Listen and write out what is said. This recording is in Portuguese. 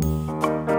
Música